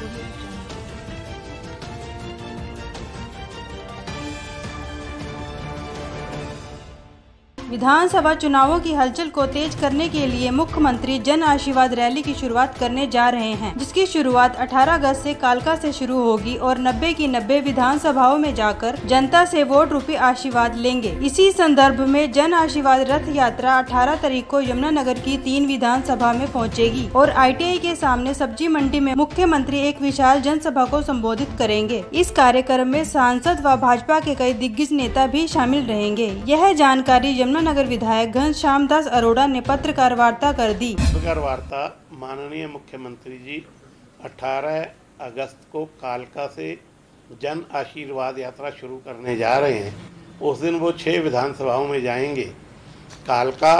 removed विधानसभा चुनावों की हलचल को तेज करने के लिए मुख्यमंत्री जन आशीर्वाद रैली की शुरुआत करने जा रहे हैं, जिसकी शुरुआत 18 अगस्त से कालका से शुरू होगी और 90 की 90 विधानसभाओं में जाकर जनता से वोट रूपी आशीर्वाद लेंगे। इसी संदर्भ में जन आशीर्वाद रथ यात्रा 18 तारीख को यमुनानगर की तीन विधानसभा में पहुँचेगी और आईटीआई के सामने सब्ज़ी मंडी में मुख्यमंत्री एक विशाल जनसभा को संबोधित करेंगे। इस कार्यक्रम में सांसद व भाजपा के कई दिग्गज नेता भी शामिल रहेंगे। यह जानकारी यमुना नगर विधायक घनश्याम दास अरोड़ा ने पत्रकार वार्ता कर दी। पत्रकार वार्ता माननीय मुख्यमंत्री जी 18 अगस्त को कालका से जन आशीर्वाद यात्रा शुरू करने जा रहे हैं। उस दिन वो छह विधानसभाओं में जाएँगे। कालका,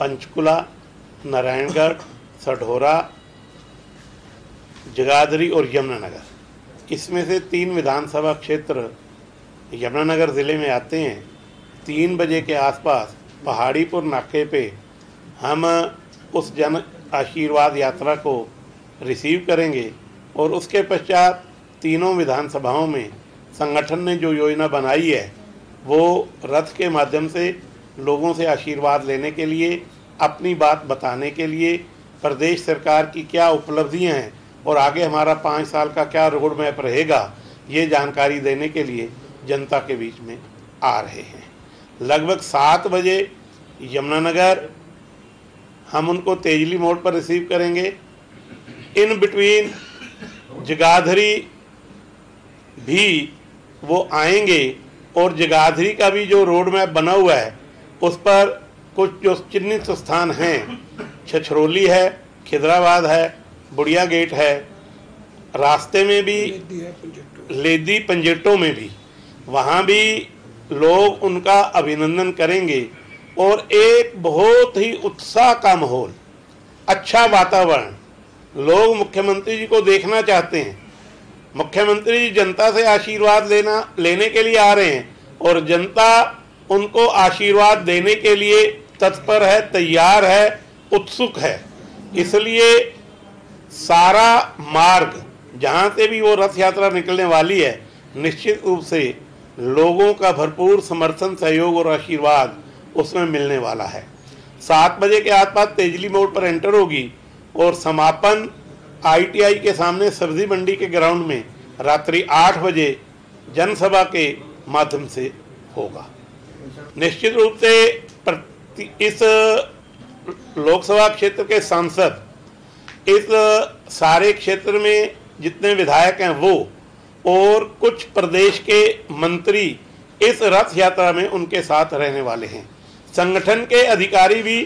पंचकुला, नारायणगढ़, सढोरा, जगाधरी और यमुनानगर। इसमें से तीन विधानसभा क्षेत्र यमुनानगर ज़िले में आते हैं। तीन बजे के आसपास पहाड़ीपुर नाके पे हम उस जन आशीर्वाद यात्रा को रिसीव करेंगे और उसके पश्चात तीनों विधानसभाओं में संगठन ने जो योजना बनाई है, वो रथ के माध्यम से लोगों से आशीर्वाद लेने के लिए, अपनी बात बताने के लिए, प्रदेश सरकार की क्या उपलब्धियाँ हैं और आगे हमारा पाँच साल का क्या रोड मैप रहेगा, ये जानकारी देने के लिए जनता के बीच में आ रहे हैं। लगभग सात बजे यमुनानगर हम उनको तेजली मोड़ पर रिसीव करेंगे। इन बिटवीन जगाधरी भी वो आएँगे और जगाधरी का भी जो रोड मैप बना हुआ है उस पर कुछ जो चिन्हित स्थान हैं छछरौली है खिदराबाद है बुढ़िया गेट है रास्ते में भी लेदी पंजेटों में भी। वहाँ भी लोग उनका अभिनंदन करेंगे और एक बहुत ही उत्साह का माहौल अच्छा वातावरण। लोग मुख्यमंत्री जी को देखना चाहते हैं। मुख्यमंत्री जी जनता से आशीर्वाद लेना, लेने के लिए आ रहे हैं और जनता उनको आशीर्वाद देने के लिए तत्पर है, तैयार है, उत्सुक है। इसलिए सारा मार्ग, जहाँ से भी वो रथ यात्रा निकलने वाली है, निश्चित रूप से लोगों का भरपूर समर्थन, सहयोग और आशीर्वाद उसमें मिलने वाला है। सात बजे के आसपास तेजली मोड़ पर एंटर होगी और समापन आईटीआई के सामने सब्ज़ी मंडी के ग्राउंड में रात्रि आठ बजे जनसभा के माध्यम से होगा। निश्चित रूप से इस लोकसभा क्षेत्र के सांसद इस सारे क्षेत्र में जितने विधायक हैं वो और कुछ प्रदेश के मंत्री इस रथ यात्रा में उनके साथ रहने वाले हैं। संगठन के अधिकारी भी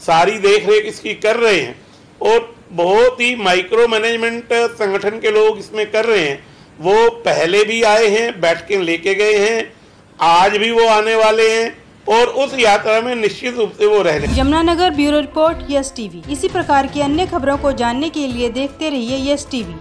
सारी देखरेख इसकी कर रहे हैं और बहुत ही माइक्रो मैनेजमेंट संगठन के लोग इसमें कर रहे हैं। वो पहले भी आए हैं, बैठ के लेके गए हैं, आज भी वो आने वाले हैं और उस यात्रा में निश्चित रूप से वो रह रहे Yamunanagar bureau report, yes TV. इसी प्रकार की अन्य खबरों को जानने के लिए देखते रहिए यस टीवी।